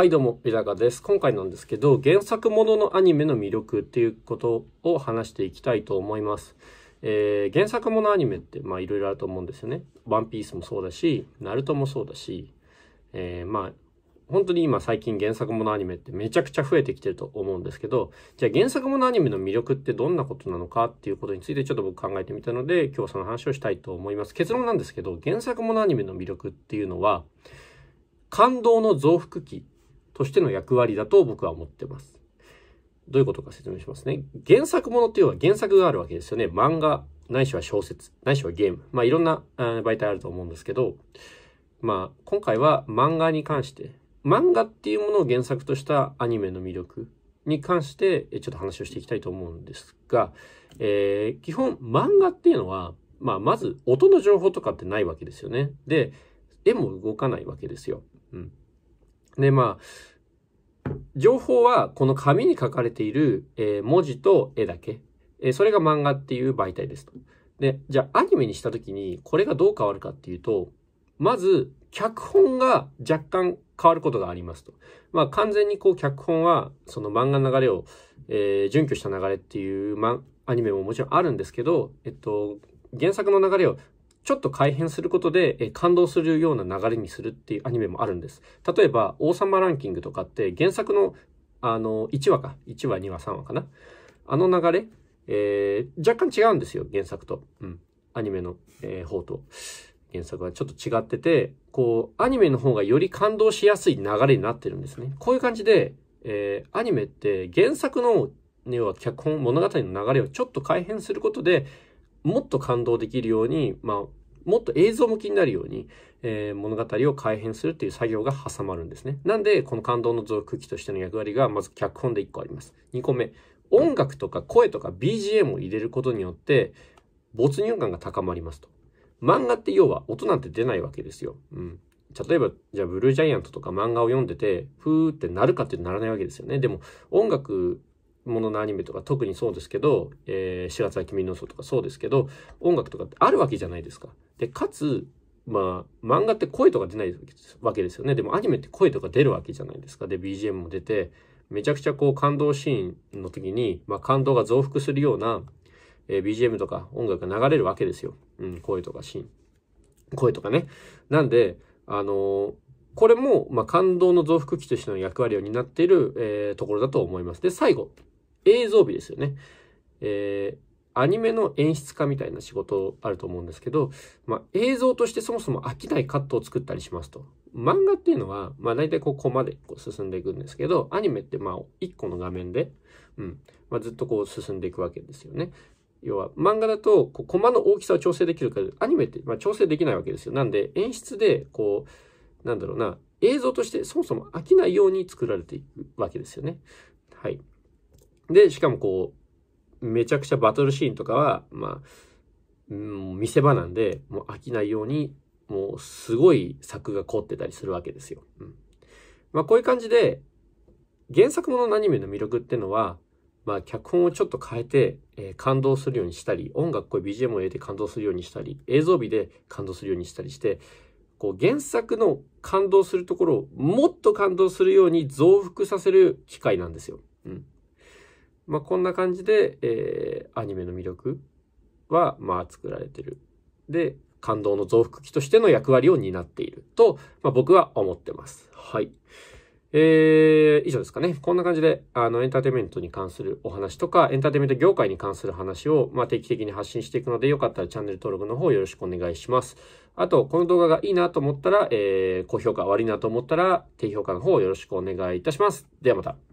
はいどうも、ビラガです。今回なんですけど、原作もののアニメの魅力っていうことを話していきたいと思います。えー、原作ものアニメってまあいろいろあると思うんですよね。ワンピースもそうだし、ナルトもそうだし、えー、まあ本当に今最近原作ものアニメってめちゃくちゃ増えてきてると思うんですけど、じゃあ原作ものアニメの魅力ってどんなことなのかっていうことについてちょっと僕考えてみたので、今日その話をしたいと思います。結論なんですけど、原作ものアニメの魅力っていうのは、感動の増幅器としての役割だと僕は思ってます。どういうことか説明しますね。原作ものっていうのは原作があるわけですよね。漫画、ないしは小説、ないしはゲーム。まあいろんな媒体あると思うんですけど、まあ今回は漫画に関して漫画っていうものを原作としたアニメの魅力に関してちょっと話をしていきたいと思うんですが、えー、基本漫画っていうのは、まあ、まず音の情報とかってないわけですよね。で、絵も動かないわけですよ。うん。で、まあ、情報はこの紙に書かれている、えー、文字と絵だけ。えー、それが漫画っていう媒体ですと。で、じゃあアニメにした時にこれがどう変わるかっていうと、まず脚本が若干変わることがありますと。まあ完全にこう脚本はその漫画の流れを、えー、準拠した流れっていう、ま、アニメももちろんあるんですけど、えっと、原作の流れをちょっと改変することで、感動するような流れにするっていうアニメもあるんです。例えば、王様ランキングとかって原作のあの、1話か。1話、2話、3話かな。あの流れ、えー、若干違うんですよ、原作と。うん。アニメの、えー、方と。原作はちょっと違ってて、こう、アニメの方がより感動しやすい流れになってるんですね。こういう感じで、えー、アニメって原作の、要は脚本、物語の流れをちょっと改変することで、もっと感動できるように、まあ、もっと映像向きになるように、えー、物語を改変するっていう作業が挟まるんですね。なんで、この感動の増幅器としての役割が、まず脚本で1個あります。2個目、音楽とか声とか BGM を入れることによって、没入感が高まりますと。漫画って要は音なんて出ないわけですよ。うん。例えば、じゃあブルージャイアントとか漫画を読んでて、ふーってなるかってならないわけですよね。でも、音楽もののアニメとか特にそうですけど、えー、4月は君の嘘とかそうですけど、音楽とかってあるわけじゃないですか。で、かつ、まあ、漫画って声とか出ないわけですよね。でもアニメって声とか出るわけじゃないですか。で、BGM も出て、めちゃくちゃこう感動シーンの時に、まあ感動が増幅するような、えー、BGM とか音楽が流れるわけですよ。うん、声とかシーン。声とかね。なんで、あのー、これも、まあ、感動の増幅器としての役割を担っている、えー、ところだと思います。で、最後、映像美ですよね。えー、アニメの演出家みたいな仕事あると思うんですけど、まあ、映像としてそもそも飽きないカットを作ったりしますと。漫画っていうのは、まあ、大体こう、コマでこう進んでいくんですけど、アニメってまあ、一個の画面で、うん、まあ、ずっとこう進んでいくわけですよね。要は漫画だとこうコマの大きさを調整できるからアニメってまあ調整できないわけですよ。なんで演出でこうなんだろうな映像としてそもそも飽きないように作られていくわけですよね。はい。で、しかもこうめちゃくちゃバトルシーンとかはまあ、見せ場なんでもう飽きないようにもうすごい作が凝ってたりするわけですよ。うん。まあこういう感じで原作もののアニメの魅力ってのはまあ、脚本をちょっと変えて、えー、感動するようにしたり、音楽こう BGM を入れて感動するようにしたり、映像美で感動するようにしたりして、こう原作の感動するところをもっと感動するように増幅させる機会なんですよ。うん。まあ、こんな感じで、えー、アニメの魅力は、まあ、作られてる。で、感動の増幅器としての役割を担っていると、まあ、僕は思ってます。はい。えー、以上ですかね。こんな感じで、あの、エンターテイメントに関するお話とか、エンターテイメント業界に関する話を、まあ、定期的に発信していくので、よかったらチャンネル登録の方よろしくお願いします。あと、この動画がいいなと思ったら、えー、高評価悪いなと思ったら、低評価の方よろしくお願いいたします。ではまた。